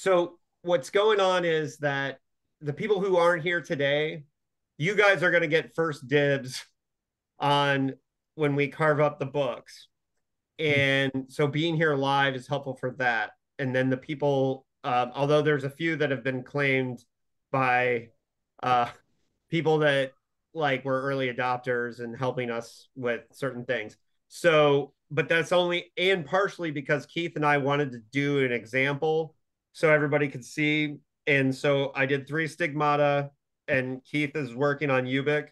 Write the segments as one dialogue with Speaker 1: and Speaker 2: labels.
Speaker 1: so what's going on is that the people who aren't here today, you guys are going to get first dibs on when we carve up the books. And so being here live is helpful for that. And then the people, um, although there's a few that have been claimed by uh, people that like were early adopters and helping us with certain things. So, but that's only and partially because Keith and I wanted to do an example so everybody could see. And so I did three stigmata, and Keith is working on Ubik.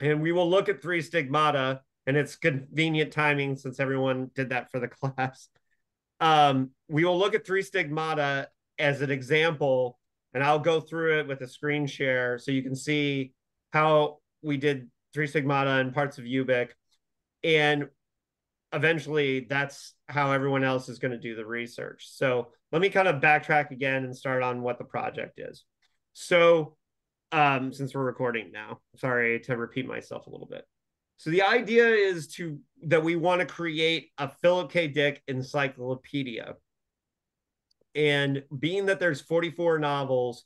Speaker 1: And we will look at three stigmata, and it's convenient timing since everyone did that for the class. Um, we will look at three stigmata as an example, and I'll go through it with a screen share so you can see how we did three stigmata and parts of Ubik. And eventually that's how everyone else is going to do the research. So let me kind of backtrack again and start on what the project is. So um, since we're recording now, sorry to repeat myself a little bit. So the idea is to that we want to create a Philip K. Dick encyclopedia. And being that there's 44 novels,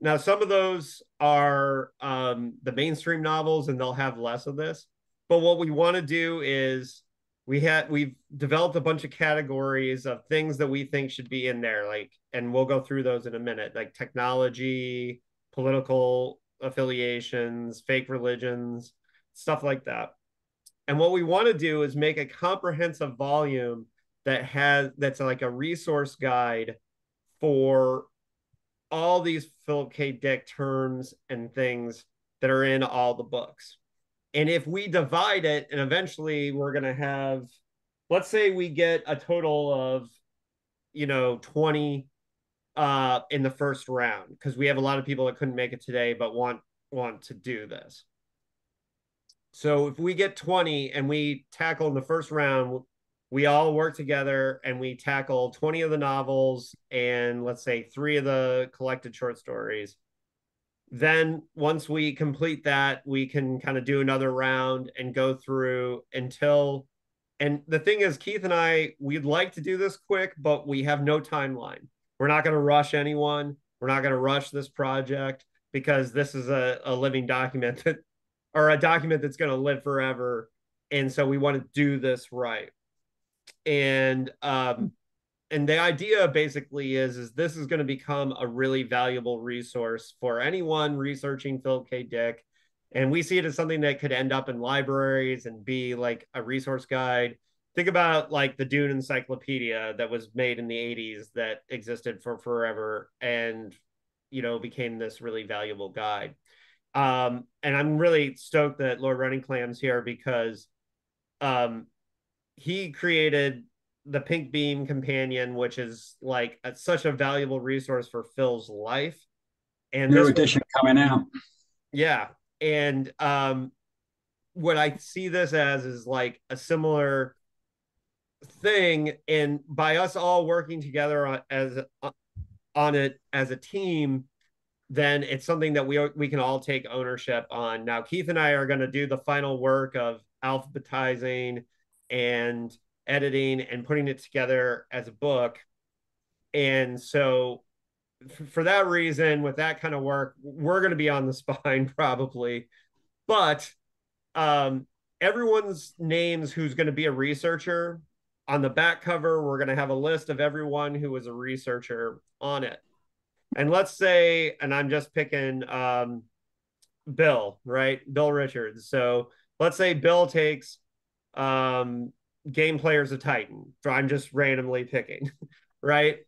Speaker 1: now some of those are um, the mainstream novels and they'll have less of this. But what we want to do is we had we've developed a bunch of categories of things that we think should be in there like and we'll go through those in a minute like technology political affiliations fake religions stuff like that. And what we want to do is make a comprehensive volume that has that's like a resource guide for all these philip k. Dick terms and things that are in all the books and if we divide it, and eventually we're going to have, let's say we get a total of, you know, 20 uh, in the first round, because we have a lot of people that couldn't make it today but want want to do this. So if we get 20 and we tackle in the first round, we all work together and we tackle 20 of the novels and let's say three of the collected short stories then once we complete that we can kind of do another round and go through until and the thing is keith and i we'd like to do this quick but we have no timeline. We're not going to rush anyone. We're not going to rush this project because this is a, a living document that or a document that's going to live forever. And so we want to do this right. And um and the idea basically is is this is going to become a really valuable resource for anyone researching Philip K. Dick. And we see it as something that could end up in libraries and be like a resource guide. Think about like the Dune Encyclopedia that was made in the 80s that existed for forever and you know became this really valuable guide. Um, and I'm really stoked that Lord Running Clam's here because um, he created the Pink Beam Companion, which is like a, such a valuable resource for Phil's life.
Speaker 2: And new edition coming out.
Speaker 1: Yeah, and um, what I see this as is like a similar thing, and by us all working together on, as on it as a team, then it's something that we we can all take ownership on. Now, Keith and I are going to do the final work of alphabetizing and editing and putting it together as a book. And so for that reason, with that kind of work, we're going to be on the spine probably. But um, everyone's names who's going to be a researcher on the back cover, we're going to have a list of everyone who was a researcher on it. And let's say, and I'm just picking um, Bill, right? Bill Richards. So let's say Bill takes um, game players of Titan. I'm just randomly picking, right?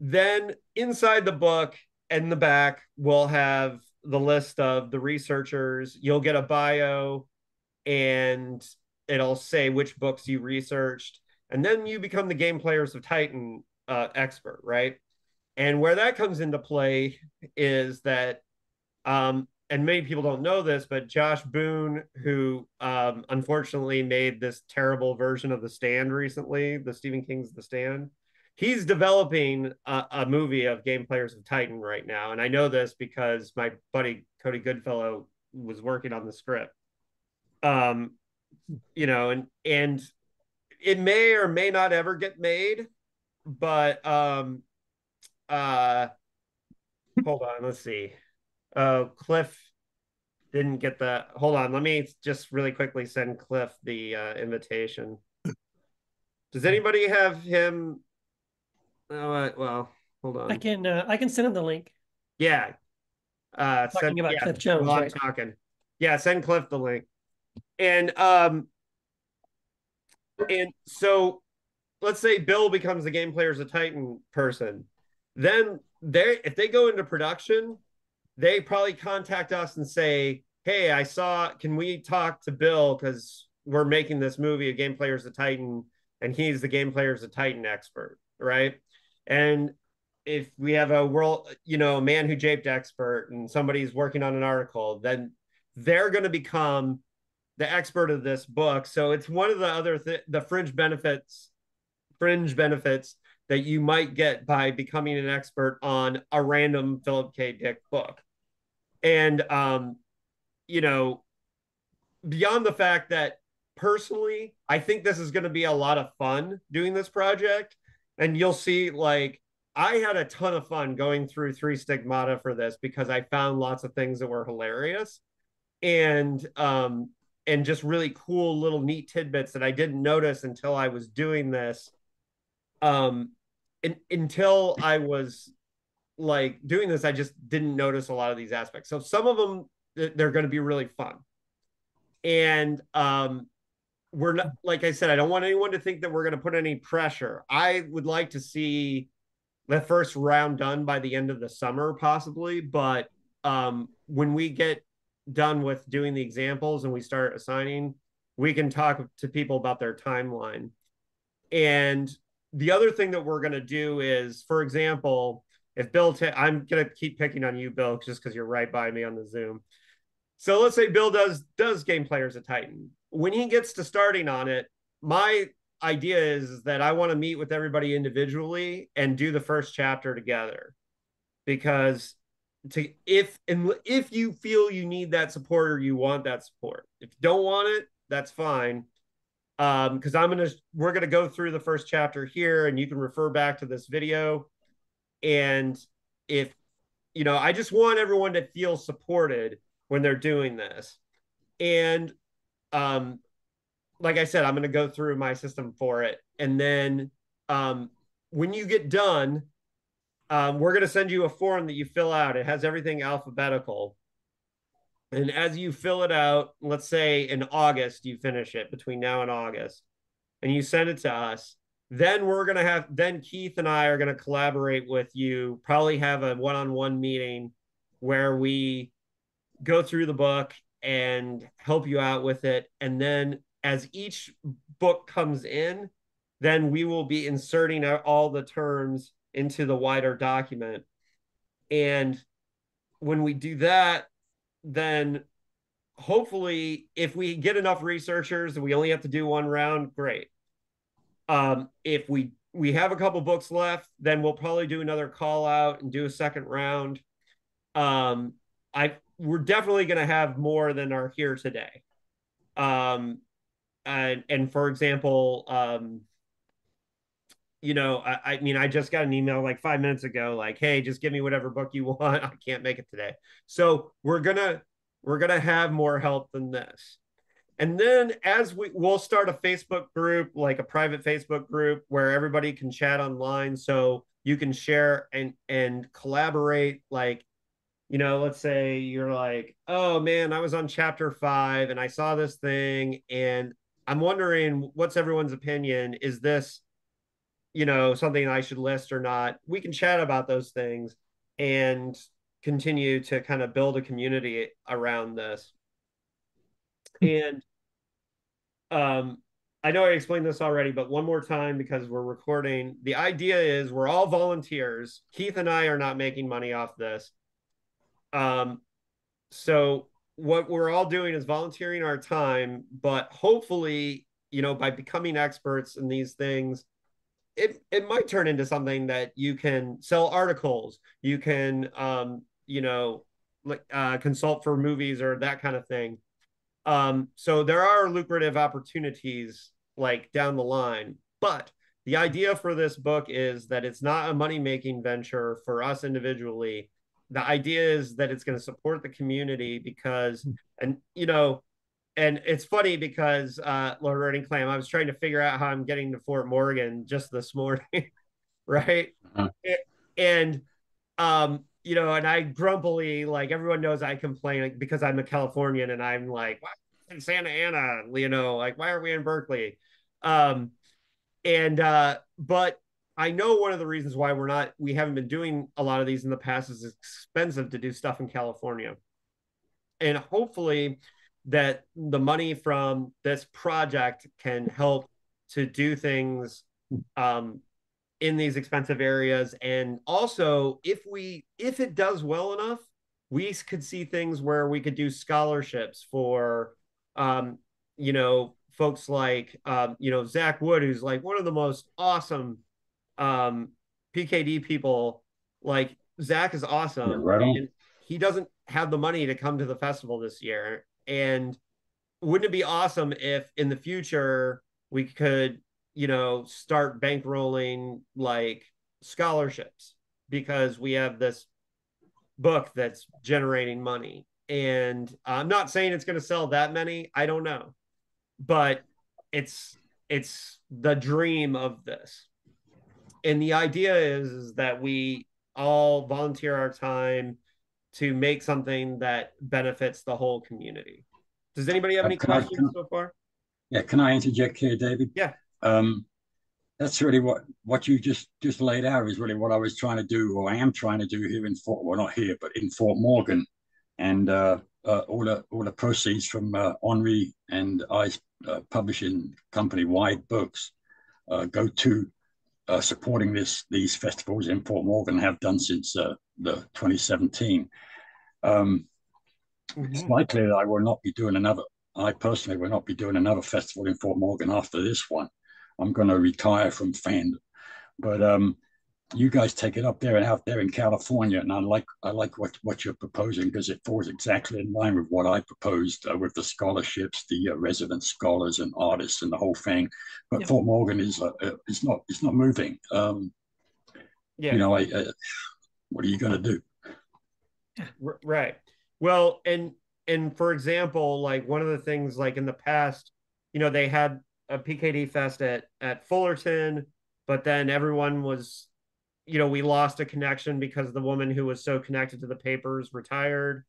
Speaker 1: Then inside the book and the back, we'll have the list of the researchers. You'll get a bio and it'll say which books you researched. And then you become the game players of Titan uh, expert, right? And where that comes into play is that um, and many people don't know this, but Josh Boone, who um, unfortunately made this terrible version of The Stand recently, the Stephen King's The Stand, he's developing a, a, movie of Game Players of Titan right now, and I know this because my buddy Cody Goodfellow was working on the script. Um, you know, and and it may or may not ever get made, but um, uh hold on, let's see. Uh Cliff didn't get the hold on, let me just really quickly send Cliff the uh invitation. Does anybody have him? Oh, uh, well, hold on.
Speaker 3: I can uh, I can send him the link.
Speaker 1: Yeah. Uh,
Speaker 3: Talking
Speaker 1: send,
Speaker 3: about
Speaker 1: yeah,
Speaker 3: Cliff Jones,
Speaker 1: while I'm
Speaker 3: right?
Speaker 1: talking. Yeah, send Cliff the link. And um, and so let's say Bill becomes the game players a Titan person, then they if they go into production, they probably contact us and say, "Hey, I saw. Can we talk to Bill because we're making this movie, a game players a Titan, and he's the game players a Titan expert, right?" And if we have a world, you know, a man who japed expert, and somebody's working on an article, then they're going to become the expert of this book. So it's one of the other th- the fringe benefits, fringe benefits that you might get by becoming an expert on a random Philip K. Dick book. And um, you know, beyond the fact that personally, I think this is going to be a lot of fun doing this project. And you'll see, like, I had a ton of fun going through Three Stigmata for this because I found lots of things that were hilarious and um and just really cool little neat tidbits that I didn't notice until I was doing this um in, until I was like doing this I just didn't notice a lot of these aspects. So some of them they're going to be really fun. And um we're not like I said I don't want anyone to think that we're going to put any pressure. I would like to see the first round done by the end of the summer possibly, but um when we get done with doing the examples and we start assigning, we can talk to people about their timeline. And the other thing that we're going to do is, for example, if Bill, I'm to keep picking on you, Bill, just because you're right by me on the Zoom. So let's say Bill does does game players a Titan. When he gets to starting on it, my idea is that I want to meet with everybody individually and do the first chapter together because to if and if you feel you need that support or you want that support if you don't want it that's fine um because i'm gonna we're gonna go through the first chapter here and you can refer back to this video and if you know i just want everyone to feel supported when they're doing this and um like i said i'm gonna go through my system for it and then um when you get done um, we're going to send you a form that you fill out. It has everything alphabetical. And as you fill it out, let's say in August, you finish it between now and August, and you send it to us. Then we're going to have, then Keith and I are going to collaborate with you, probably have a one on one meeting where we go through the book and help you out with it. And then as each book comes in, then we will be inserting all the terms into the wider document. And when we do that, then hopefully, if we get enough researchers and we only have to do one round, great. Um, if we we have a couple books left, then we'll probably do another call out and do a second round. Um, I we're definitely going to have more than are here today. Um, and and for example, um, you know, I, I, mean, I just got an email like five minutes ago, like, hey, just give me whatever book you want. I can't make it today. So we're gonna we're gonna have more help than this. And then as we we'll start a Facebook group, like a private Facebook group where everybody can chat online. So you can share and and collaborate. Like, you know, let's say you're like, oh man, I was on chapter five and I saw this thing, and I'm wondering what's everyone's opinion. Is this you know something I should list or not. We can chat about those things and continue to kind of build a community around this. And um, I know I explained this already, but one more time because we're recording. The idea is we're all volunteers. Keith and I are not making money off this. Um, so what we're all doing is volunteering our time, but hopefully, you know, by becoming experts in these things, it it might turn into something that you can sell articles you can um you know uh, consult for movies or that kind of thing um so there are lucrative opportunities like down the line but the idea for this book is that it's not a money making venture for us individually. The idea is that it's going to support the community because, hmm. and you know, and it's funny because uh Lord Running Clam, I was trying to figure out how I'm getting to Fort Morgan just this morning, right? Uh-huh. And um, you know, and I grumpily like everyone knows I complain like, because I'm a Californian and I'm like, why in Santa Ana? You know, like why are we in Berkeley? Um, and uh, but I know one of the reasons why we're not we haven't been doing a lot of these in the past is expensive to do stuff in California. And hopefully that the money from this project can help to do things um, in these expensive areas and also if we if it does well enough we could see things where we could do scholarships for um, you know folks like um, you know Zach Wood, who's like one of the most awesome um, PKD people. Like Zach is awesome. Right he doesn't have the money to come to the festival this year, and wouldn't it be awesome if in the future we could you know start bankrolling like scholarships because we have this book that's generating money. And i'm not saying it's going to sell that many i don't know. But it's it's the dream of this. And the idea is, is that we all volunteer our time to make something that benefits the whole community. Does anybody have uh, any questions I, so far?
Speaker 2: Yeah can i interject here david?
Speaker 1: Yeah
Speaker 2: um that's really what what you just just laid out is really what i was trying to do or i am trying to do here in fort well not here but in fort morgan and uh uh, all the all the proceeds from uh, Henri and I's uh, publishing company Wide Books uh, go to uh, supporting this these festivals in Fort Morgan. Have done since uh, the 2017. Um, mm-hmm. It's likely that I will not be doing another. I personally will not be doing another festival in Fort Morgan after this one. I'm going to retire from fandom, but um, you guys take it up there and out there in California, and I like I like what what you're proposing because it falls exactly in line with what I proposed uh, with the scholarships, the uh, resident scholars and artists, and the whole thing. But yep. Fort Morgan is uh, uh is not it's not moving. Um, yeah, you know, I, uh, what are you going to do?
Speaker 1: Right. Well, and and for example, like one of the things, like in the past, you know, they had a PKD fest at at Fullerton, but then everyone was you know, we lost a connection because the woman who was so connected to the papers retired.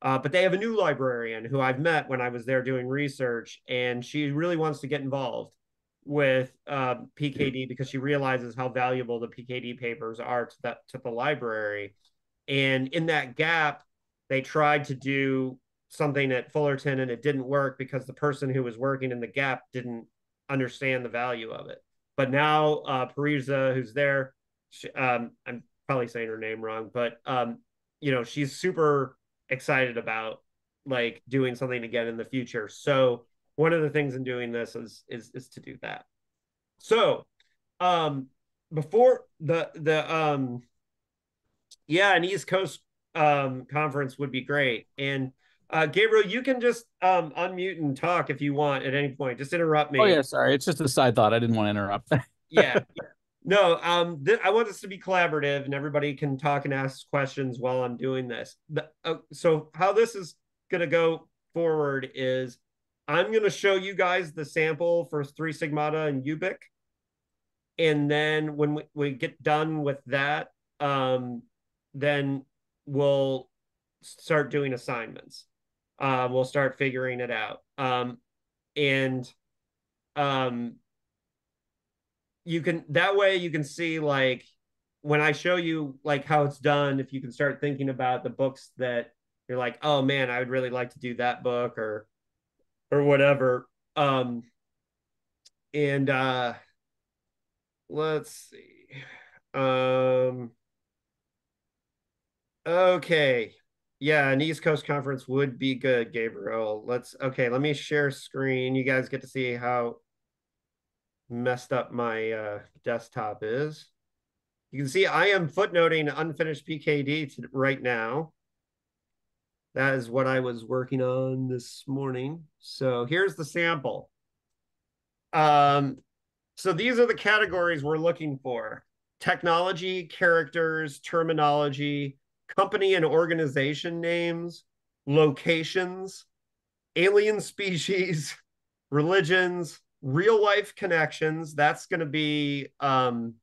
Speaker 1: Uh, but they have a new librarian who I've met when I was there doing research, and she really wants to get involved with uh, PKD because she realizes how valuable the PKD papers are to that to the library. And in that gap, they tried to do something at Fullerton, and it didn't work because the person who was working in the gap didn't understand the value of it. But now uh, Parisa, who's there, she, um, I'm probably saying her name wrong, but um, you know, she's super excited about like doing something again in the future. So one of the things in doing this is is is to do that. So um before the the um yeah, an East Coast um conference would be great. And uh Gabriel, you can just um unmute and talk if you want at any point. Just interrupt me.
Speaker 3: Oh yeah, sorry. It's just a side thought. I didn't want to interrupt.
Speaker 1: yeah. No, um, th- I want this to be collaborative, and everybody can talk and ask questions while I'm doing this. The, uh, so, how this is going to go forward is I'm going to show you guys the sample for Three Stigmata and Ubik, and then when we, we get done with that, um, then we'll start doing assignments. Uh, we'll start figuring it out, um, and um, you can that way you can see like when I show you like how it's done, if you can start thinking about the books that you're like, oh man, I would really like to do that book or or whatever. Um and uh let's see. Um okay. Yeah, an East Coast conference would be good, Gabriel. Let's okay, let me share screen. You guys get to see how messed up my uh, desktop is. You can see I am footnoting unfinished PKD to, right now. That is what I was working on this morning. So here's the sample. Um, So these are the categories we're looking for technology, characters, terminology, company and organization names, locations, alien species, religions, real life connections. That's going to be um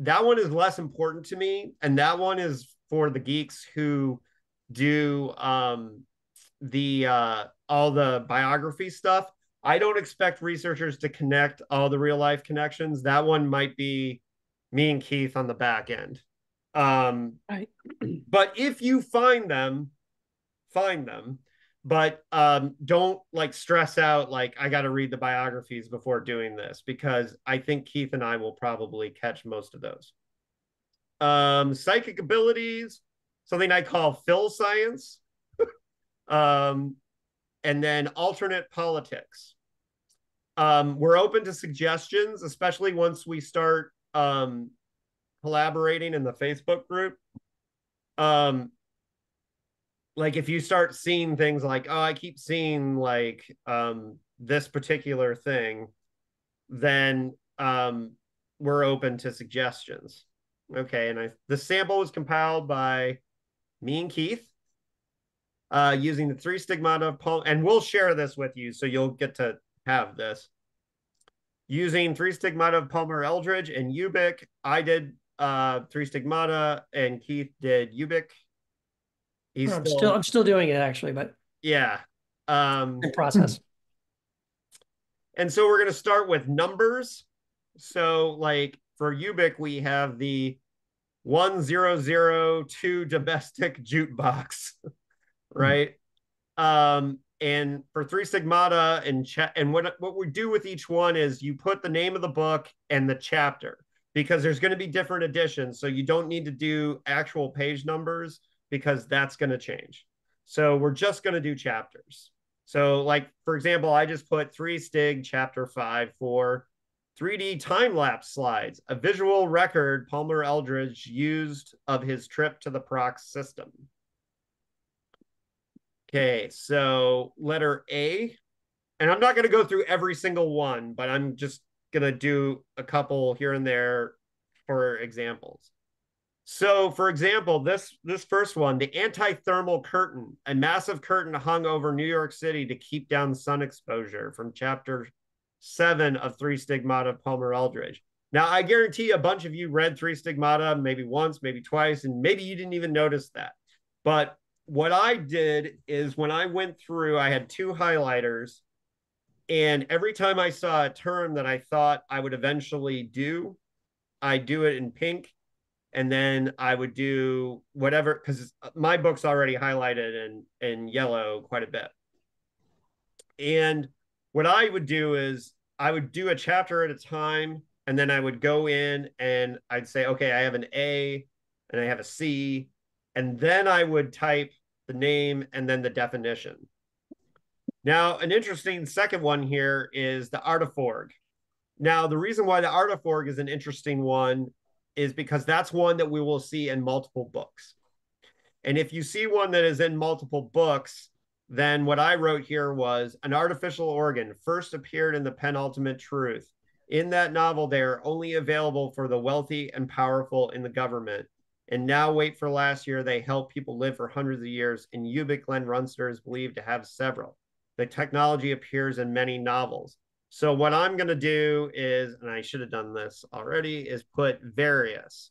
Speaker 1: that one is less important to me and that one is for the geeks who do um the uh all the biography stuff. I don't expect researchers to connect all the real life connections. That one might be me and keith on the back end um
Speaker 4: Right.
Speaker 1: but if you find them find them but um don't like stress out like i got to read the biographies before doing this because i think keith and i will probably catch most of those. Um psychic abilities something i call phil science. Um and then alternate politics. Um we're open to suggestions especially once we start um collaborating in the facebook group um like if you start seeing things like oh i keep seeing like um this particular thing then um we're open to suggestions. Okay and i the sample was compiled by me and keith uh using the three stigmata of Pal- and we'll share this with you so you'll get to have this. Using three stigmata of palmer eldritch and ubik i did uh three stigmata and keith did ubik he's
Speaker 4: I'm still I'm still doing it actually, but
Speaker 1: yeah. Um,
Speaker 4: in process.
Speaker 1: and so we're going to start with numbers. So, like for Ubik, we have the 1002 domestic jukebox, right? Um, and for three stigmata and cha- and what what we do with each one is you put the name of the book and the chapter because there's going to be different editions so you don't need to do actual page numbers because that's going to change. So we're just going to do chapters. So like for example i just put three stig chapter five for 3d time lapse slides a visual record palmer eldritch used of his trip to the prox system. Okay, so letter A, and I'm not going to go through every single one, but I'm just going to do a couple here and there for examples. So, for example, this this first one, the anti-thermal curtain, a massive curtain hung over New York City to keep down sun exposure from chapter 7 of Three Stigmata of Palmer Eldritch. Now, I guarantee a bunch of you read Three Stigmata maybe once, maybe twice, and maybe you didn't even notice that. But what I did is when I went through, I had two highlighters, and every time I saw a term that I thought I would eventually do, I do it in pink, and then I would do whatever because my book's already highlighted in in yellow quite a bit. And what I would do is I would do a chapter at a time, and then I would go in and I'd say, okay, I have an A and I have a C, and then I would type the name and then the definition. Now, an interesting second one here is the Artiforg. Now, the reason why the Artiforg is an interesting one is because that's one that we will see in multiple books. And if you see one that is in multiple books, then what I wrote here was an artificial organ first appeared in the penultimate truth. In that novel, they are only available for the wealthy and powerful in the government and now wait for last year they help people live for hundreds of years in Ubik Glen Runciter is believed to have several. The technology appears in many novels. So what I'm going to do is, and I should have done this already, is put various.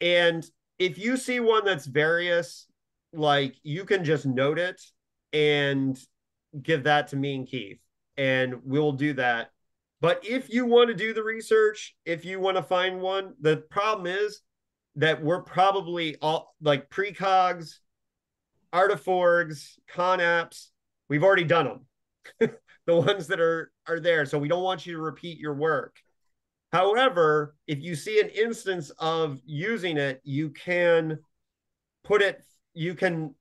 Speaker 1: And if you see one that's various, like you can just note it and give that to me and Keith, and we'll do that. But if you want to do the research, if you want to find one, the problem is that we're probably all like precogs, artiforgs, conapps. We've already done them, the ones that are are there. So we don't want you to repeat your work. However, if you see an instance of using it, you can put it. You can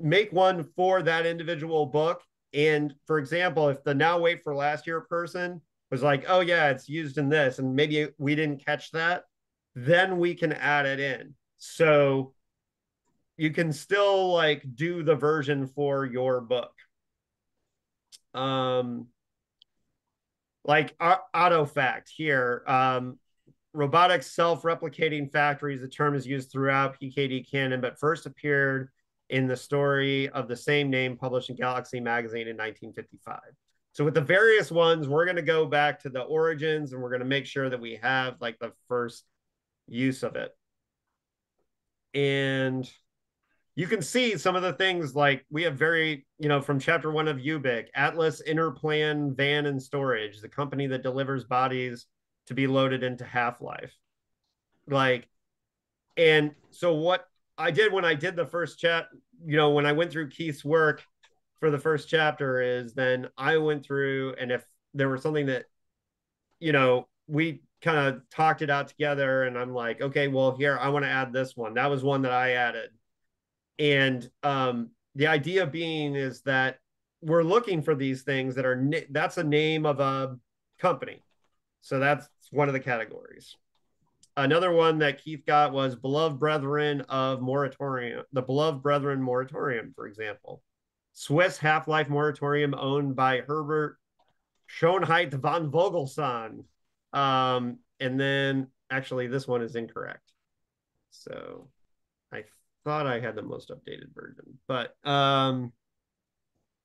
Speaker 1: make one for that individual book. And for example, if the now wait for last year person was like, oh yeah, it's used in this, and maybe we didn't catch that then we can add it in. So you can still like do the version for your book. Um, like uh, Autofac here. Um, robotic self-replicating factories. The term is used throughout PKD canon, but first appeared in the story of the same name published in Galaxy magazine in 1955. So with the various ones, we're going to go back to the origins and we're going to make sure that we have like the first use of it. And you can see some of the things like we have very, you know, from chapter one of Ubik, Atlas Interplan Van and Storage, the company that delivers bodies to be loaded into Half Life. Like, and so what I did when I did the first chat, you know, when I went through Keith's work for the first chapter, is then I went through, and if there was something that, you know, we kind of talked it out together, and I'm like, okay, well, here, I want to add this one. That was one that I added and um, the idea being is that we're looking for these things that are that's a name of a company. So that's one of the categories. Another one that keith got was beloved brethren of moratorium the beloved brethren moratorium for example. Swiss half-life moratorium owned by herbert schoenheit von vogelsang um, and then actually this one is incorrect. So thought I had the most updated version, but um,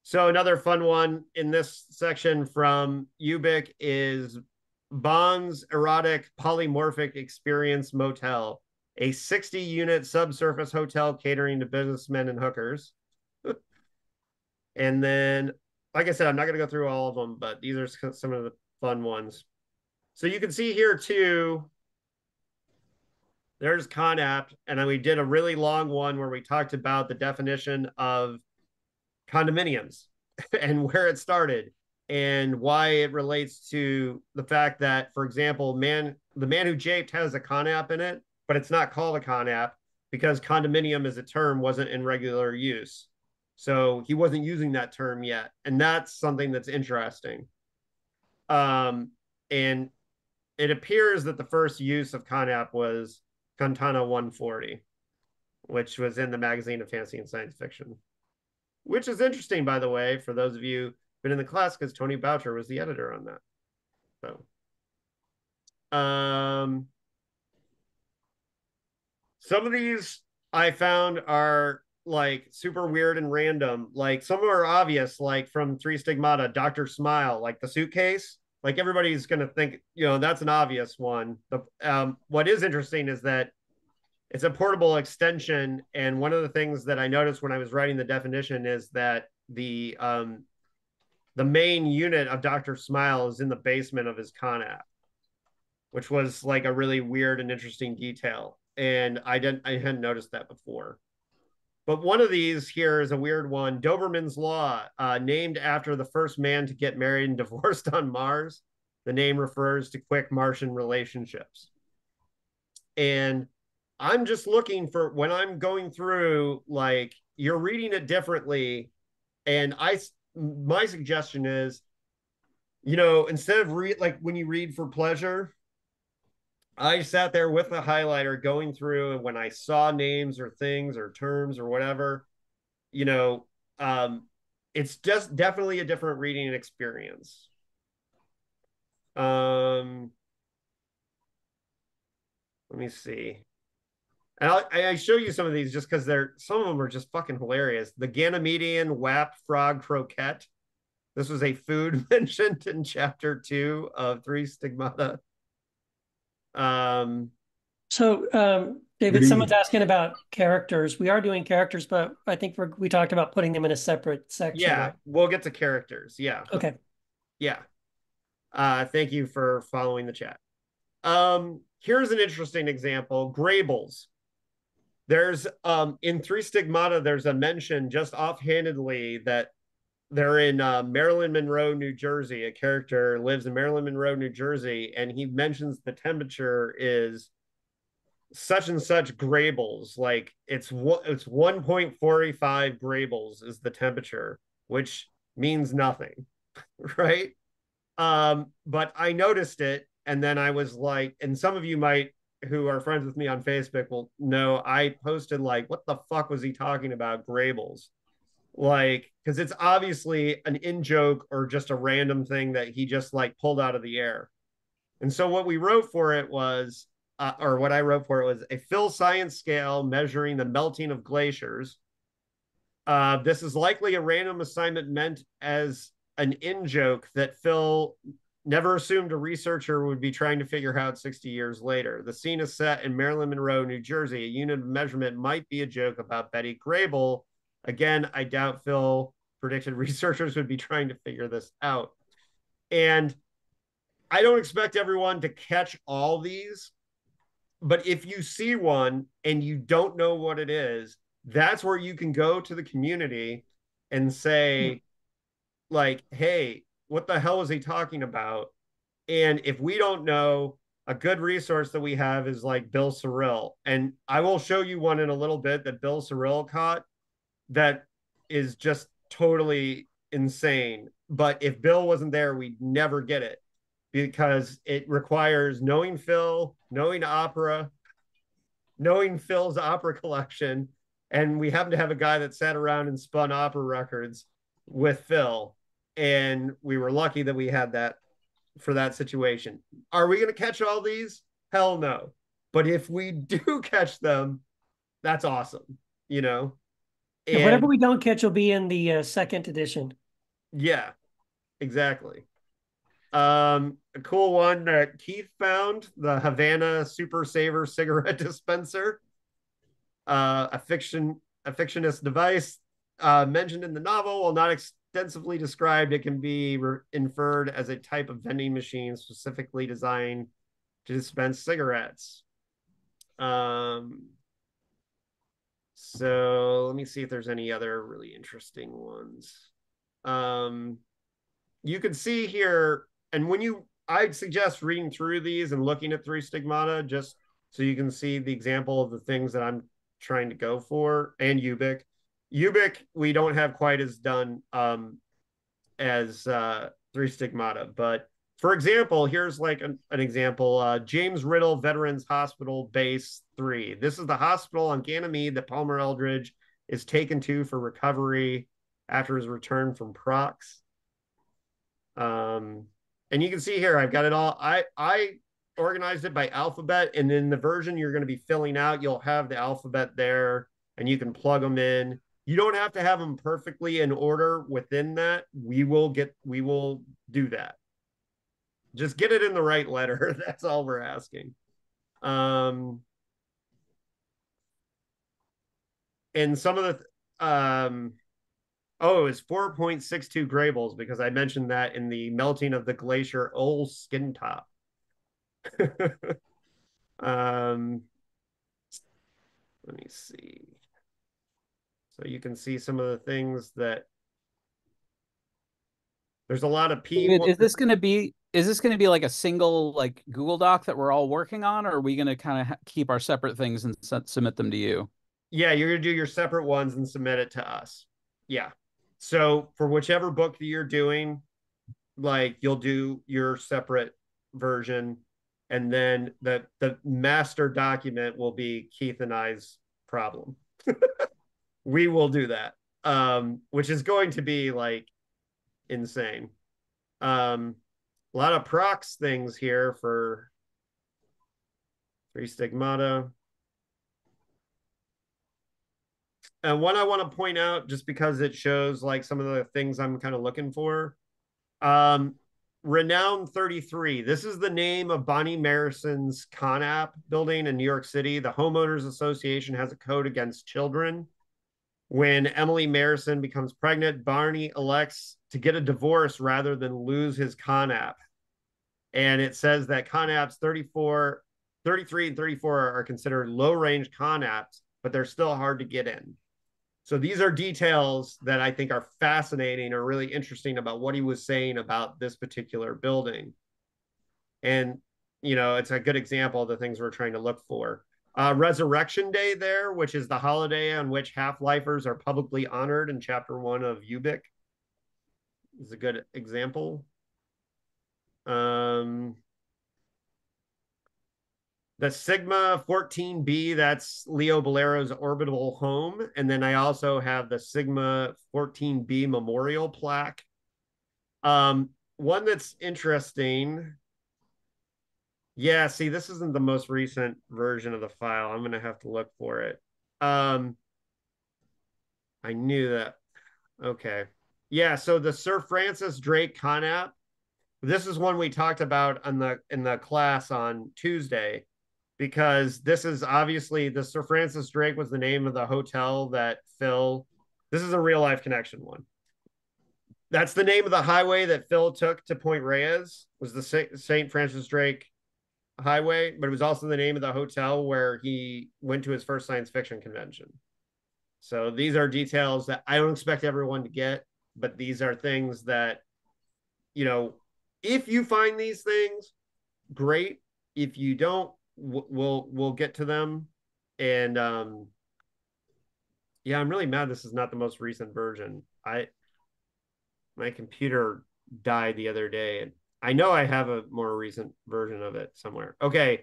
Speaker 1: so another fun one in this section from Ubik is Bond's erotic polymorphic experience motel, a 60 unit subsurface hotel catering to businessmen and hookers. and then, like I said, I'm not going to go through all of them, but these are some of the fun ones. So you can see here too there's Con-App, and then we did a really long one where we talked about the definition of condominiums and where it started and why it relates to the fact that, for example, man, the man who japed has a Con-App in it, but it's not called a Con-App because condominium as a term wasn't in regular use. So he wasn't using that term yet. And that's something that's interesting. Um, and it appears that the first use of Con-App was Cantata 140, which was in the magazine of fantasy and science fiction. Which is interesting, by the way, for those of you been in the class, because Tony Boucher was the editor on that. So um some of these I found are like super weird and random. Like some are obvious, like from Three Stigmata, Dr. Smile, like the suitcase like everybody's going to think you know that's an obvious one. The um, what is interesting is that it's a portable extension and one of the things that i noticed when i was writing the definition is that the um, the main unit of dr smile is in the basement of his Con-App which was like a really weird and interesting detail and i didn't i hadn't noticed that before but one of these here is a weird one. Doberman's Law, uh, named after the first man to get married and divorced on Mars. The name refers to quick Martian relationships. And I'm just looking for when I'm going through, like, you're reading it differently. And I, my suggestion is, you know, instead of read, like, when you read for pleasure, I sat there with a highlighter going through, and when I saw names or things or terms or whatever, you know, um, it's just definitely a different reading experience. Um, let me see. And I'll, I show you some of these just because they're some of them are just fucking hilarious. The Ganymedean Wap Frog Croquette. This was a food mentioned in chapter two of Three Stigmata. Um,
Speaker 4: so, um, David, someone's asking about characters. We are doing characters, but I think we're, we talked about putting them in a separate section.
Speaker 1: Yeah,
Speaker 4: right?
Speaker 1: we'll get to characters. Yeah.
Speaker 4: Okay.
Speaker 1: Yeah. Uh, thank you for following the chat. Um, here's an interesting example: Graybles. There's um in Three Stigmata, there's a mention just offhandedly that they're in uh, Marilyn Monroe, New Jersey. A character lives in Marilyn Monroe, New Jersey, and he mentions the temperature is such and such Graybles. Like it's it's one point forty five Graybles is the temperature, which means nothing, right? Um, but I noticed it, and then I was like, and some of you might who are friends with me on Facebook will know I posted like, what the fuck was he talking about, Graybles? Like because it's obviously an in joke or just a random thing that he just like pulled out of the air. And so what we wrote for it was, uh, or what I wrote for it was a Phil science scale measuring the melting of glaciers. Uh, this is likely a random assignment meant as an in joke that Phil never assumed a researcher would be trying to figure out 60 years later. The scene is set in Marilyn Monroe, New Jersey. A unit of measurement might be a joke about Betty Grable. Again, I doubt Phil predicted researchers would be trying to figure this out. And I don't expect everyone to catch all these, but if you see one and you don't know what it is, that's where you can go to the community and say, hmm. like, hey, what the hell is he talking about? And if we don't know, a good resource that we have is like Bill Cyril. And I will show you one in a little bit that Bill Cyril caught that is just totally insane. But if Bill wasn't there, we'd never get it because it requires knowing Phil, knowing opera, knowing Phil's opera collection. And we happen to have a guy that sat around and spun opera records with Phil and we were lucky that we had that for that situation. Are we going to catch all these? Hell no. But if we do catch them, that's awesome, you know.
Speaker 4: And, whatever we don't catch will be in the uh, second edition.
Speaker 1: Yeah, exactly. Um, a cool one that Keith found the Havana Super Saver cigarette dispenser. Uh, a fiction, a fictionist device uh, mentioned in the novel, while not extensively described, it can be re- inferred as a type of vending machine specifically designed to dispense cigarettes. Um, so let me see if there's any other really interesting ones. Um, you can see here, and when you, I'd suggest reading through these and looking at three stigmata just so you can see the example of the things that I'm trying to go for and Ubik. Ubik, we don't have quite as done um, as uh, Three Stigmata. But for example, here's like an, an example uh, James Riddle Veterans Hospital Base 3. This is the hospital on Ganymede that Palmer Eldritch is taken to for recovery after his return from Prox. Um, and you can see here, I've got it all. I I organized it by alphabet, and then the version you're going to be filling out, you'll have the alphabet there, and you can plug them in you don't have to have them perfectly in order within that we will get we will do that just get it in the right letter. That's all we're asking. Um and some of the um oh it's 4.62 grables because i mentioned that in the melting of the glacier old skin top. Um let me see. So you can see some of the things that there's a lot of P.
Speaker 3: Is this going to be? Is this going to be like a single like Google Doc that we're all working on, or are we going to kind of keep our separate things and submit them to you?
Speaker 1: Yeah, you're going to do your separate ones and submit it to us. Yeah. So for whichever book that you're doing, like you'll do your separate version, and then the the master document will be Keith and I's problem. we will do that um which is going to be like insane. Um a lot of prox things here for three stigmata. And one i want to point out just because it shows like some of the things i'm kind of looking for. Um renown 33 this is the name of barney mayerson's ConApp building in new york city. The homeowners association has a code against children when Emily Mayerson becomes pregnant, Barney elects to get a divorce rather than lose his ConApp. And it says that ConApps 34, 33 and 34 are considered low range ConApps, but they're still hard to get in. So these are details that I think are fascinating or really interesting about what he was saying about this particular building. And, you know, it's a good example of the things we're trying to look for. Uh, Resurrection Day there, which is the holiday on which half-lifers are publicly honored in chapter one of Ubik, is a good example. Um, the Sigma 14B, that's Leo Bulero's orbital home. And then I also have the Sigma 14B memorial plaque. Um, one that's interesting. Yeah, see, this isn't the most recent version of the file. I'm going to have to look for it. Um, I knew that. Okay. Yeah, so the Sir Francis Drake ConApp. This is one we talked about on the in the class on Tuesday because this is obviously the Sir Francis Drake was the name of the hotel that Phil. This is a real life connection one. That's the name of the highway that Phil took to Point Reyes was the St. Francis Drake Highway, but it was also the name of the hotel where he went to his first science fiction convention. So these are details that I don't expect everyone to get, but these are things that, you know, if you find these things, great. If you don't, we'll we'll get to them and um yeah i'm really mad this is not the most recent version i my computer died the other day and i know i have a more recent version of it somewhere. Okay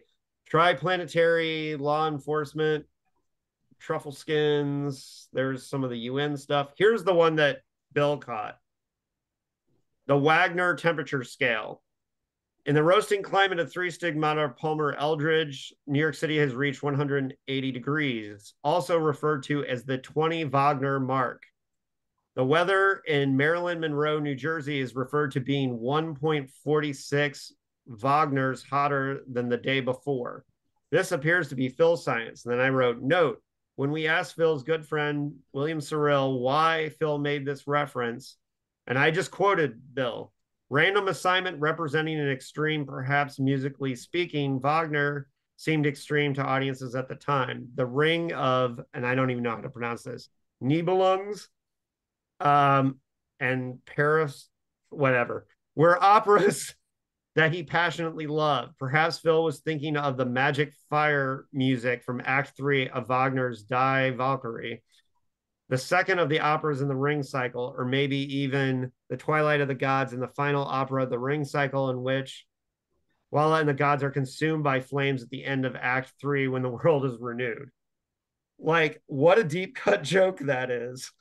Speaker 1: triplanetary law enforcement truffle skins there's some of the un stuff. Here's the one that bill caught. The wagner temperature scale. In the roasting climate of three stigmata Palmer Eldritch, New York City has reached 180 degrees, also referred to as the 20 Wagner mark. The weather in Maryland, Monroe, New Jersey is referred to being 1.46 Wagners hotter than the day before. This appears to be Phil science. And then I wrote, note, when we asked Phil's good friend, William Sarill, why Phil made this reference, and I just quoted Bill, Random assignment representing an extreme, perhaps musically speaking. Wagner seemed extreme to audiences at the time. The Ring of, and I don't even know how to pronounce this, Nibelungs, um, and Paris, whatever, were operas that he passionately loved. Perhaps Phil was thinking of the magic fire music from Act Three of Wagner's Die Valkyrie the second of the operas in the ring cycle, or maybe even the Twilight of the Gods in the final opera of the ring cycle, in which Walla and the gods are consumed by flames at the end of Act Three when the world is renewed. Like, what a deep cut joke that is.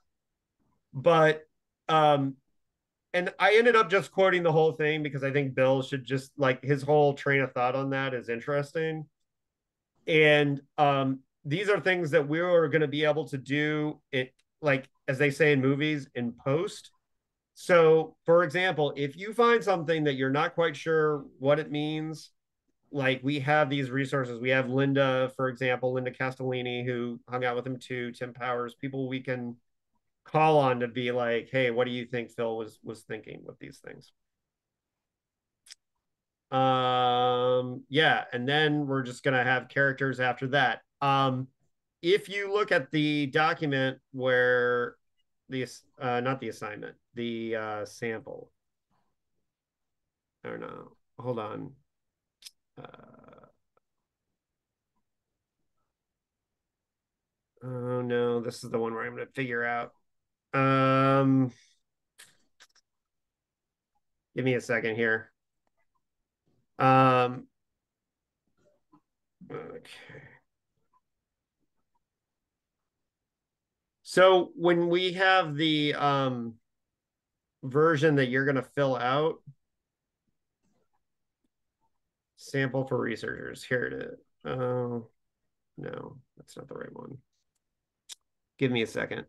Speaker 1: But, um, and I ended up just quoting the whole thing because I think Bill should just like his whole train of thought on that is interesting. And um, these are things that we are going to be able to do it like as they say in movies in post so for example if you find something that you're not quite sure what it means like we have these resources we have linda for example linda castellini who hung out with him too tim powers people we can call on to be like hey what do you think phil was was thinking with these things um yeah and then we're just gonna have characters after that um, if you look at the document where the uh, not the assignment, the uh, sample. I don't know. Hold on. Uh, oh no, this is the one where I'm to figure out. Um, give me a second here. Um, okay. So when we have the um, version that you're going to fill out, sample for researchers, here it is. Oh, no, that's not the right one. Give me a second.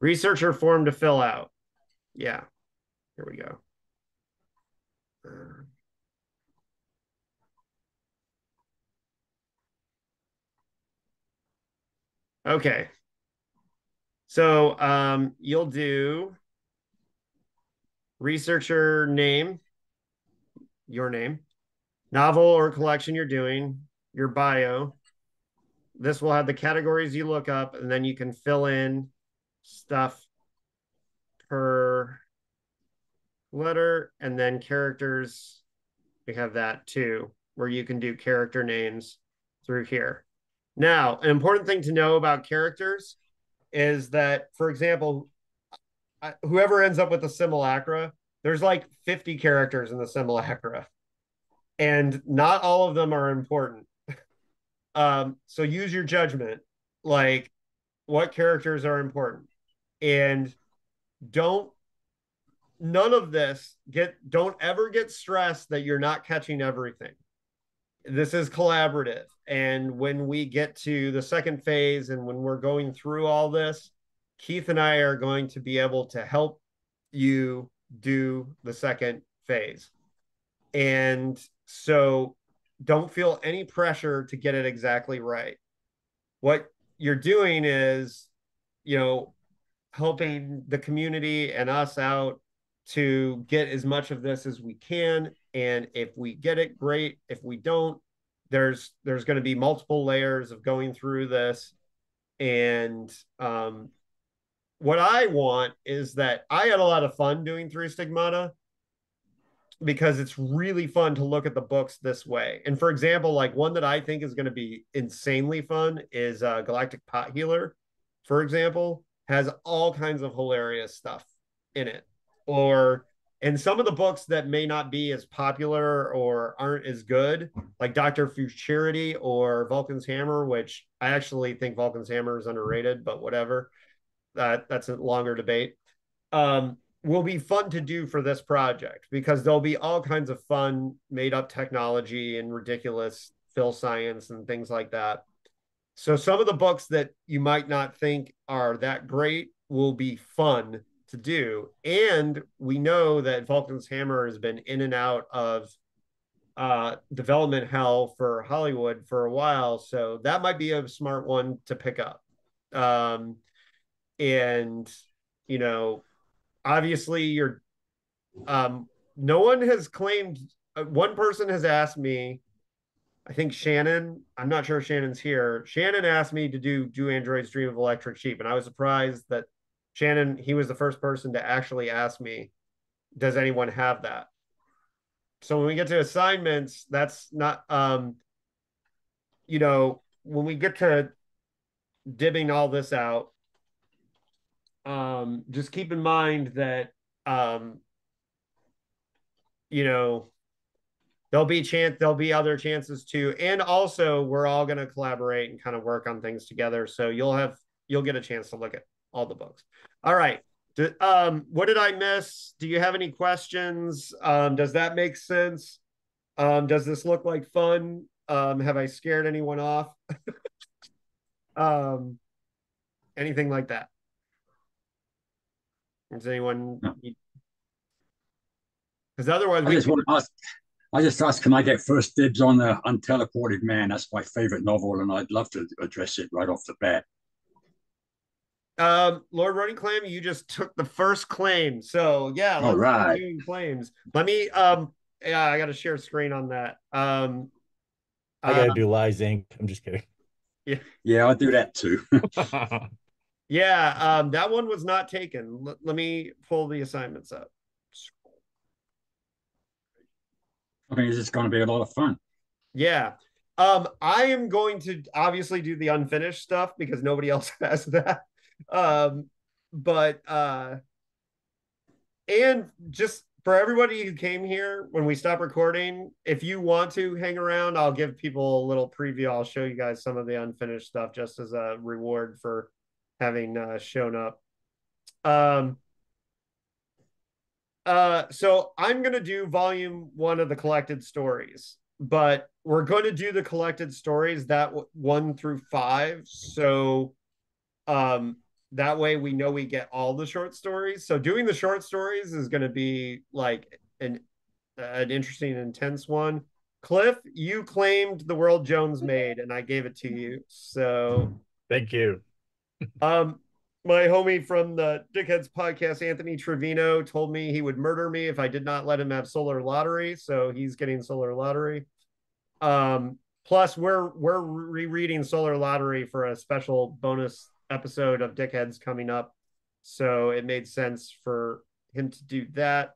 Speaker 1: Researcher form to fill out. Yeah. Here we go. Uh, okay. So um, you'll do researcher name, your name, novel or collection you're doing, your bio. This will have the categories you look up, and then you can fill in stuff per letter and then characters we have that too where you can do character names through here Now, an important thing to know about characters is that, for example, whoever ends up with the simulacra, there's like 50 characters in the simulacra, and not all of them are important. um, so use your judgment, like what characters are important, and don't none of this get don't ever get stressed that you're not catching everything. This is collaborative. And when we get to the second phase and when we're going through all this keith and i are going to be able to help you do the second phase. And so don't feel any pressure to get it exactly right. What you're doing is you know helping the community and us out to get as much of this as we can. And if we get it great. If we don't there's there's going to be multiple layers of going through this. And um what i want is that i had a lot of fun doing three stigmata because it's really fun to look at the books this way. And for example like one that i think is going to be insanely fun is uh, galactic pot healer for example has all kinds of hilarious stuff in it or and some of the books that may not be as popular or aren't as good, like Dr. Futurity or Vulcan's Hammer, which I actually think Vulcan's Hammer is underrated, but whatever. That that's a longer debate. Um, will be fun to do for this project because there'll be all kinds of fun made up technology and ridiculous Phil science and things like that. So some of the books that you might not think are that great will be fun to do. And we know that Vulcan's Hammer has been in and out of uh, development hell for Hollywood for a while. So that might be a smart one to pick up. Um, and, you know, obviously you're, um, no one has claimed, uh, one person has asked me, I think Shannon, I'm not sure Shannon's here. Shannon asked me to do Do Androids Dream of Electric Sheep. And I was surprised that Shannon, he was the first person to actually ask me, does anyone have that? So when we get to assignments, that's not um you know, when we get to dibbing all this out, um, just keep in mind that um you know there'll be chance there'll be other chances too and also we're all going to collaborate and kind of work on things together so you'll have you'll get a chance to look at all the books. All right. um, what did I miss? Do you have any questions? Um, does that make sense? Um, does this look like fun? Um, have I scared anyone off? um, anything like that? Does anyone? Because otherwise,
Speaker 2: I just want to ask. I just asked, can I get first dibs on the Unteleported Man? That's my favorite novel, and I'd love to address it right off the bat.
Speaker 1: Um, Lord Running Clam, you just took the first claim. So yeah,
Speaker 2: all right.
Speaker 1: Claims. Let me um yeah, I gotta share screen on that. Um
Speaker 5: I gotta uh, do Lies Inc. I'm just kidding.
Speaker 1: Yeah.
Speaker 2: Yeah, I'll do that too.
Speaker 1: yeah, um that one was not taken. L- let me pull the assignments up.
Speaker 2: I this is gonna be a lot of fun.
Speaker 1: Yeah. Um, I am going to obviously do the unfinished stuff because nobody else has that um, but uh, and just for everybody who came here when we stop recording, if you want to hang around, I'll give people a little preview. I'll show you guys some of the unfinished stuff just as a reward for having uh, shown up. Um, uh, so I'm going to do volume one of the collected stories, but we're going to do the collected stories that one through five. So, um, that way we know we get all the short stories. So doing the short stories is going to be like an an interesting intense one. Cliff you claimed the world jones made and i gave it to you. So
Speaker 5: thank you.
Speaker 1: Um my homie from the dickheads podcast anthony trevino told me he would murder me if i did not let him have solar lottery so he's getting solar lottery um plus we're we're rereading solar lottery for a special bonus episode of Dickheads coming up. So it made sense for him to do that.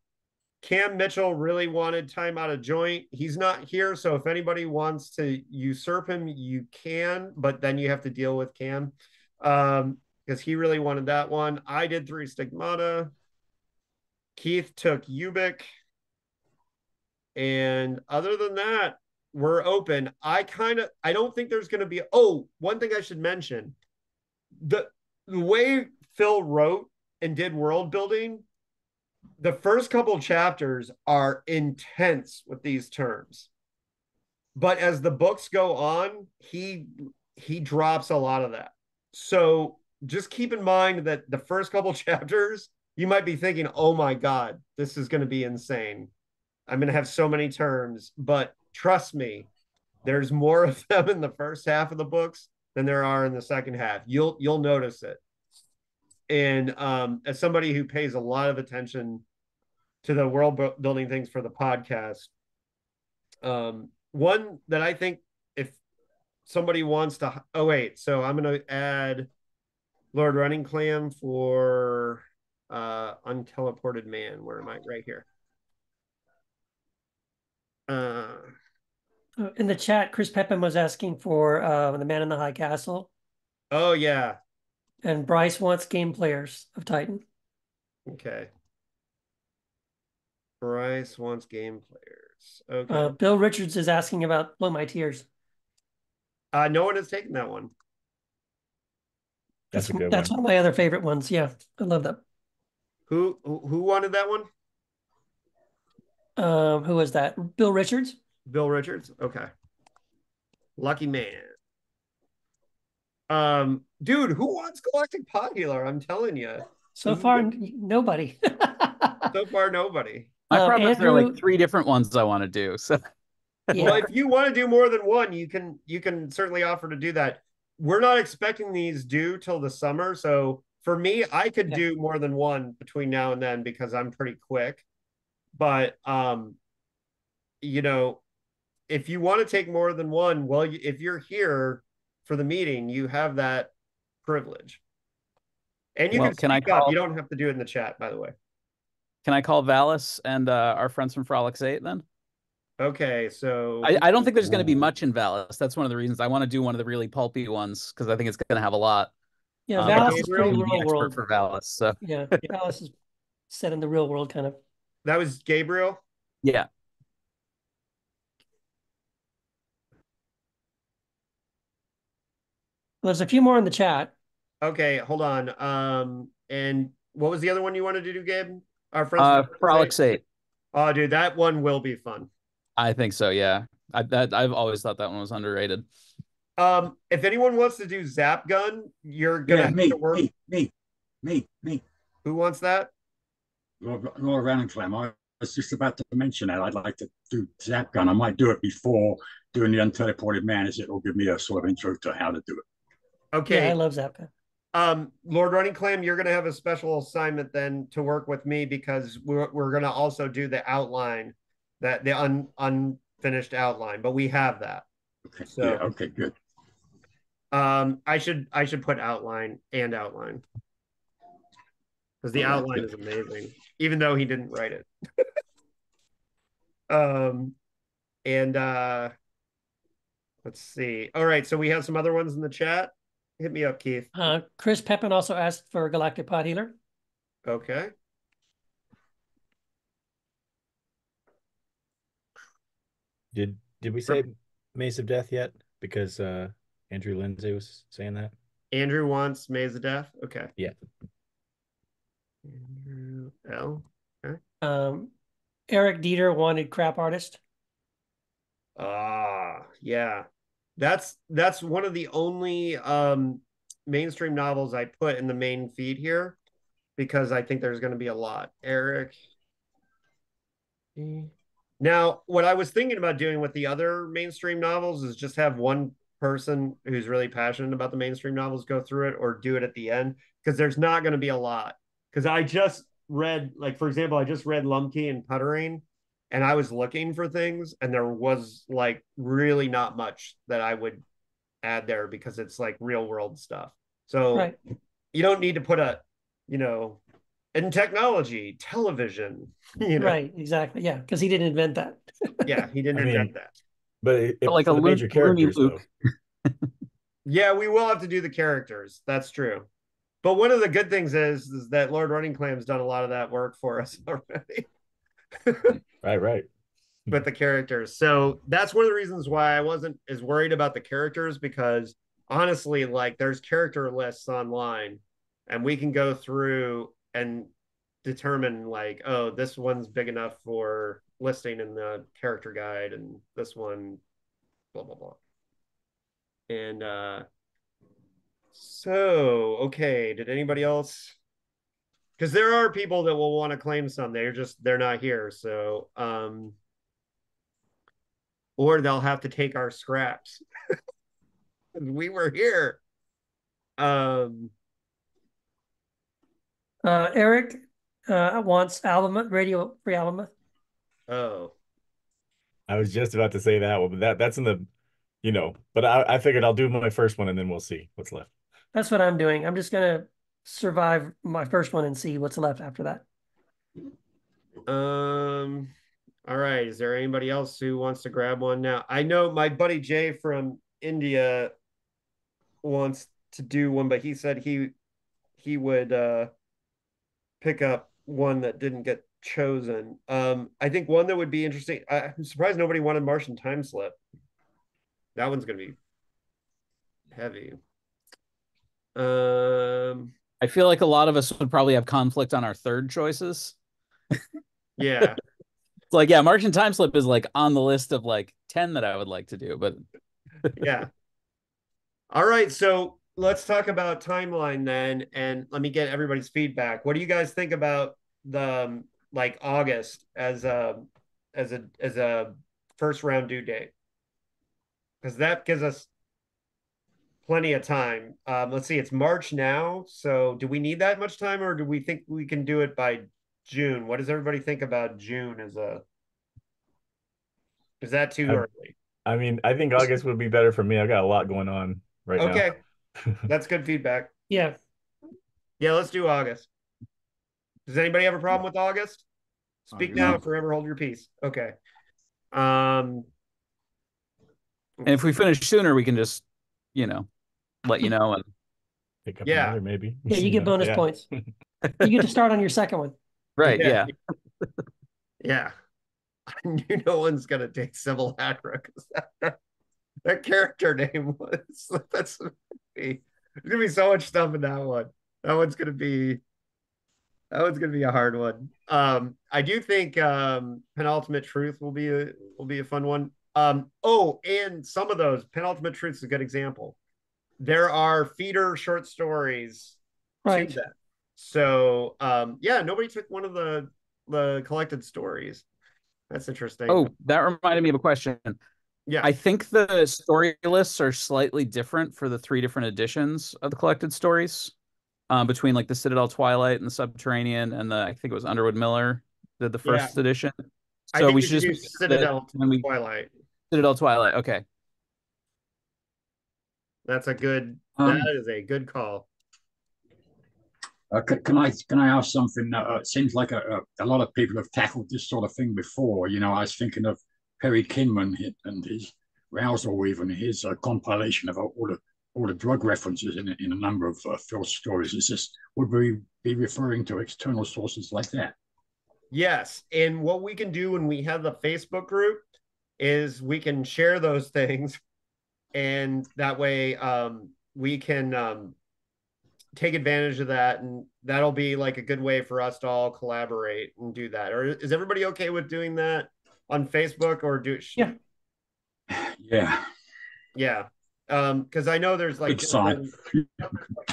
Speaker 1: Cam Mitchell really wanted time out of joint. He's not here, so if anybody wants to usurp him, you can, but then you have to deal with Cam. Um, because he really wanted that one. I did three stigmata. Keith took Ubik. And other than that, we're open. I kind of I don't think there's gonna be oh, one thing I should mention. The the way Phil wrote and did world building, the first couple chapters are intense with these terms. But as the books go on, he he drops a lot of that. So just keep in mind that the first couple chapters, you might be thinking, "Oh my god, this is going to be insane. I'm going to have so many terms." But trust me, there's more of them in the first half of the books than there are in the second half. You'll you'll notice it. And um, as somebody who pays a lot of attention to the world building things for the podcast, um, one that I think if somebody wants to, oh wait, so I'm going to add Lord Running Clam for uh, unteleported man. Where am I? Right here. Uh,
Speaker 4: uh, in the chat, Chris Pepin was asking for uh, the Man in the High Castle.
Speaker 1: Oh yeah.
Speaker 4: And Bryce wants game players of Titan.
Speaker 1: Okay. Bryce wants game players. Okay.
Speaker 4: Uh, Bill Richards is asking about Flow My Tears.
Speaker 1: Uh, no one has taken that one.
Speaker 4: That's, that's, that's one. one. of my other favorite ones. Yeah, I love that.
Speaker 1: Who who wanted that one?
Speaker 4: Um, who was that? Bill Richards.
Speaker 1: Bill Richards. Okay. Lucky man. Um, dude, who wants Galactic Pot Healer? I'm telling you.
Speaker 4: So far, nobody.
Speaker 1: so far, nobody.
Speaker 3: I uh, promise Andrew... there are like three different ones I want to do. So,
Speaker 1: yeah. well, if you want to do more than one, you can you can certainly offer to do that. We're not expecting these due till the summer, so for me, I could yeah. do more than one between now and then because I'm pretty quick. But um, you know, if you want to take more than one, well, if you're here for the meeting, you have that privilege. And you well, can, can I call... Up. You don't have to do it in the chat, by the way.
Speaker 3: Can I call Valis and uh, our friends from Frolix Eight then?
Speaker 1: Okay, so
Speaker 3: I, I don't think there's going to be much in Valis. That's one of the reasons I want to do one of the really pulpy ones because I think it's going to have a lot.
Speaker 4: Yeah, um, Valis is pretty
Speaker 3: real world for Valis. So
Speaker 4: yeah, Valis is set in the real world, kind of.
Speaker 1: That was Gabriel.
Speaker 3: Yeah.
Speaker 4: Well, there's a few more in the chat.
Speaker 1: Okay, hold on. Um, and what was the other one you wanted to do, Gabe? Our friends.
Speaker 3: Uh, Frolix Eight.
Speaker 1: Oh, dude, that one will be fun.
Speaker 3: I think so. Yeah, I that I've always thought that one was underrated.
Speaker 1: Um, if anyone wants to do Zap Gun, you're gonna yeah,
Speaker 2: me,
Speaker 1: to work.
Speaker 2: Me, me, me, me.
Speaker 1: Who wants that?
Speaker 2: Lord Running Clam. I was just about to mention that. I'd like to do Zap Gun. I might do it before doing the unteleported man, as it will give me a sort of intro to how to do it.
Speaker 1: Okay.
Speaker 4: Yeah, I love Zap Gun.
Speaker 1: Um, Lord Running Clam, you're going to have a special assignment then to work with me because we're, we're going to also do the outline, that the un, unfinished outline, but we have that.
Speaker 2: Okay. So, yeah, okay, good.
Speaker 1: Um, I should I should put outline and outline because the oh, outline is amazing, even though he didn't write it. um, and uh, let's see. All right, so we have some other ones in the chat. Hit me up, Keith.
Speaker 4: Uh, Chris Pepin also asked for Galactic Pot Healer.
Speaker 1: Okay.
Speaker 5: Did did we say Maze of Death yet? Because uh Andrew Lindsay was saying that.
Speaker 1: Andrew wants Maze of Death. Okay.
Speaker 5: Yeah.
Speaker 1: Andrew L.
Speaker 4: Okay. Um, Eric Dieter wanted Crap Artist.
Speaker 1: Ah, yeah that's that's one of the only um mainstream novels I put in the main feed here because I think there's going to be a lot. Eric. Now, what I was thinking about doing with the other mainstream novels is just have one person who's really passionate about the mainstream novels go through it or do it at the end because there's not going to be a lot. Because I just read, like, for example, I just read Lumky and Puttering and I was looking for things, and there was like really not much that I would add there because it's like real world stuff. So right. you don't need to put a, you know, and technology, television. You know,
Speaker 4: Right, exactly. Yeah, because he didn't invent that.
Speaker 1: yeah, he didn't
Speaker 5: I mean,
Speaker 1: invent that.
Speaker 5: But, it,
Speaker 3: But like a
Speaker 5: the major
Speaker 3: Looney
Speaker 5: characters,
Speaker 3: Luke.
Speaker 1: Yeah, we will have to do the characters. That's true. But one of the good things is is that Lord Running Clam's done a lot of that work for us already
Speaker 5: Right, right.
Speaker 1: But the characters. So that's one of the reasons why I wasn't as worried about the characters because honestly, like there's character lists online and we can go through and determine like, oh, this one's big enough for listing in the character guide and this one blah blah blah. And uh so okay, did anybody else because there are people that will want to claim some, they're just they're not here. So um or they'll have to take our scraps. we were here. Um
Speaker 4: Uh, Eric uh, wants Albemuth, Radio Free Albemuth.
Speaker 1: oh.
Speaker 5: I was just about to say that one, but that that's in the, you know. But I, I figured I'll do my first one and then we'll see what's left.
Speaker 4: That's what I'm doing. I'm just gonna survive my first one and see what's left after that.
Speaker 1: Um all right. Is there anybody else who wants to grab one now? I know my buddy Jay from India wants to do one, but he said he he would uh pick up one that didn't get chosen. Um I think one that would be interesting. I, I'm surprised nobody wanted Martian Time Slip. That one's gonna be heavy. Um
Speaker 3: I feel like a lot of us would probably have conflict on our third choices.
Speaker 1: yeah.
Speaker 3: It's like, yeah, Martian Time Slip is like on the list of like 10 that I would like to do, but
Speaker 1: yeah. All right, so let's talk about timeline then, and let me get everybody's feedback. What do you guys think about the um, like August as a as a as a first round due date? Because that gives us plenty of time. Um, let's see, it's March now, so do we need that much time, or do we think we can do it by June? What does everybody think about June as a? Is that too
Speaker 5: Um,
Speaker 1: early?
Speaker 5: I mean, I think August would be better for me. I've got a lot going on right now.
Speaker 1: Okay, that's good feedback.
Speaker 4: Yeah,
Speaker 1: Yeah, let's do August. Does anybody have a problem with August? Speak
Speaker 2: Uh,
Speaker 1: now,
Speaker 2: no.
Speaker 1: forever hold your peace. Okay. Um
Speaker 3: and if we finish sooner, we can just, you know, let you know. And
Speaker 5: Pick up
Speaker 1: Yeah.
Speaker 5: another maybe.
Speaker 4: yeah, you get bonus
Speaker 5: yeah.
Speaker 4: points. You get to start on your second one.
Speaker 3: right,
Speaker 1: Yeah.
Speaker 3: yeah.
Speaker 1: yeah. I knew no one's gonna take Simulacra because that, that character name was that's gonna be, there's gonna be so much stuff in that one. That one's gonna be that one's gonna be a hard one. Um, I do think um penultimate truth will be a will be a fun one. Um, oh, and some of those penultimate truth is a good example. There are feeder short stories to
Speaker 4: Right.
Speaker 1: that. So um yeah, nobody took one of the the collected stories. That's interesting.
Speaker 3: Oh, that reminded me of a question.
Speaker 1: Yeah.
Speaker 3: I think the story lists are slightly different for the three different editions of the collected stories. Um, between like the Citadel Twilight and the Subterranean and the I think it was Underwood Miller did the
Speaker 1: Yeah.
Speaker 3: first edition.
Speaker 1: I
Speaker 3: So
Speaker 1: think
Speaker 3: we
Speaker 1: we
Speaker 3: should
Speaker 1: should
Speaker 3: just
Speaker 1: do Citadel
Speaker 3: that when we
Speaker 1: Twilight.
Speaker 3: Citadel Twilight. Okay.
Speaker 1: That's a good
Speaker 2: Um,
Speaker 1: that is a good call.
Speaker 2: Uh, can, can I can I ask something? Uh, it seems like a, a, a lot of people have tackled this sort of thing before. You know, I was thinking of Perry Kinman and his Rousal Weave and his uh, compilation of all the all the drug references in, in a number of uh, Phil stories. Is this would we be referring to external sources like that?
Speaker 1: Yes. And what we can do when we have the Facebook group is we can share those things and that way um we can um take advantage of that and that'll be like a good way for us to all collaborate and do that. Or is everybody okay with doing that on Facebook or do
Speaker 4: Yeah.
Speaker 2: Yeah,
Speaker 1: Yeah. Um, because I know there's like
Speaker 2: Good
Speaker 1: different-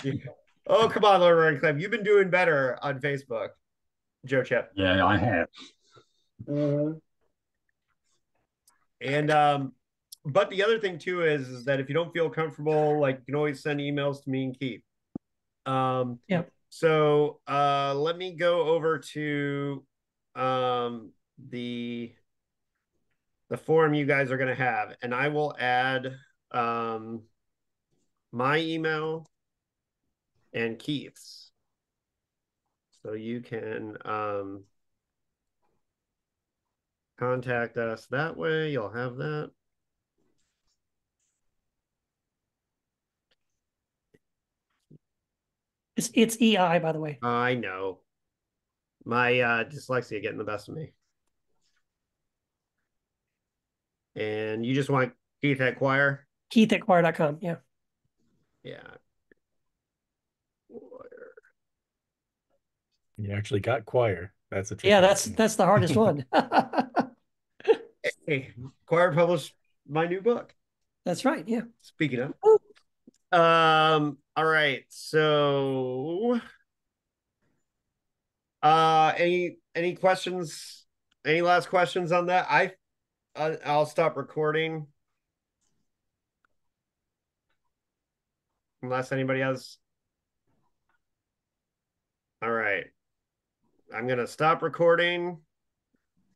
Speaker 1: Oh, come on, Lord Radcliffe. You've been doing better on Facebook, Joe Chip.
Speaker 2: yeah, I have.
Speaker 1: And um, but the other thing too is, is that if you don't feel comfortable, like you can always send emails to me and Keith. Um,
Speaker 4: Yep.
Speaker 1: So uh, let me go over to um the the forum you guys are going to have, and I will add um my email and Keith's. So you can um contact us that way. You'll have that.
Speaker 4: It's it's EI, by the way.
Speaker 1: I know. My uh dyslexia getting the best of me. And you just want Keith at choir?
Speaker 4: Keith at choir.com. Yeah.
Speaker 1: Yeah.
Speaker 5: You actually got choir. That's a
Speaker 4: Yeah, that's
Speaker 5: one.
Speaker 4: that's the hardest one.
Speaker 1: Hey, choir published my new book.
Speaker 4: that's right. Yeah.
Speaker 1: Speaking of. Um, all right. So uh any any questions? Any last questions on that? I I'll stop recording. Unless anybody has All right. I'm going to stop recording.